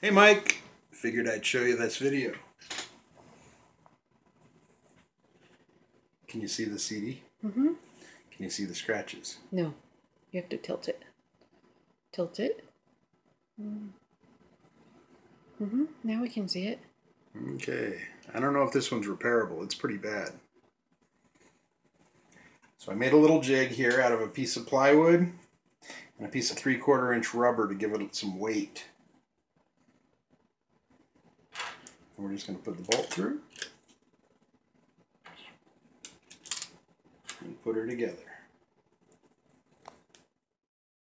Hey Mike, figured I'd show you this video. Can you see the CD? Mm-hmm. Can you see the scratches? No, you have to tilt it. Tilt it. Mm-hmm. Now we can see it. Okay, I don't know if this one's repairable. It's pretty bad. So I made a little jig here out of a piece of plywood and a piece of three quarter inch rubber to give it some weight. And we're just going to put the bolt through and put her together.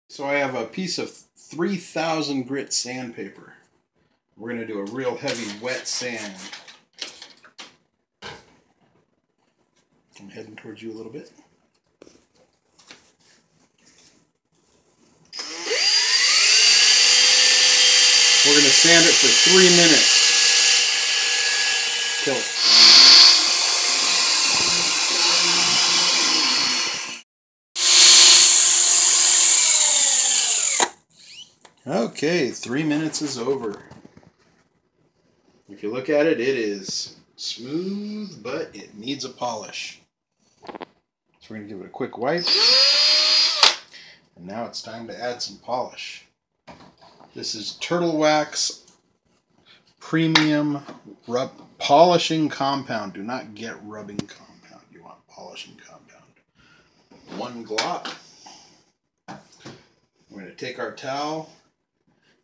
So I have a piece of 3000 grit sandpaper. We're going to do a real heavy wet sand. I'm heading towards you a little bit. We're going to sand it for three minutes. Okay, three minutes is over. If you look at it, it is smooth, but it needs a polish. So we're going to give it a quick wipe. And now it's time to add some polish. This is Turtle Wax Premium rub Polishing Compound. Do not get rubbing compound. You want polishing compound. One glop. We're going to take our towel.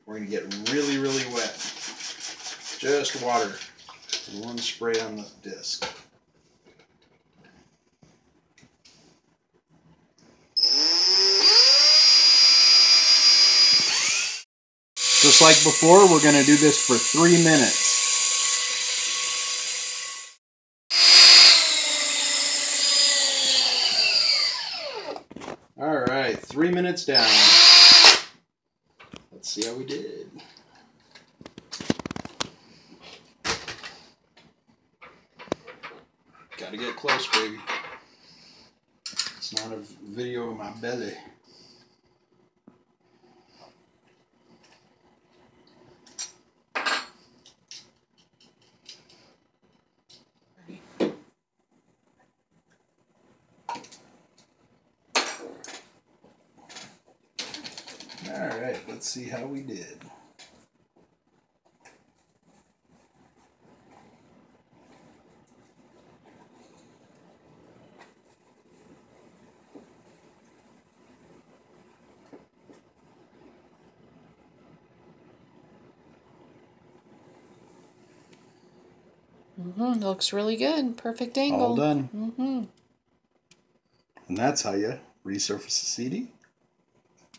We're going to get really, really wet. Just water. One spray on the disc. Like before, we're going to do this for three minutes. All right, three minutes down. Let's see how we did. Gotta get close, baby. It's not a video of my belly. All right, let's see how we did. Mm-hmm. Looks really good. Perfect angle. All done. Mm-hmm. And that's how you resurface a CD.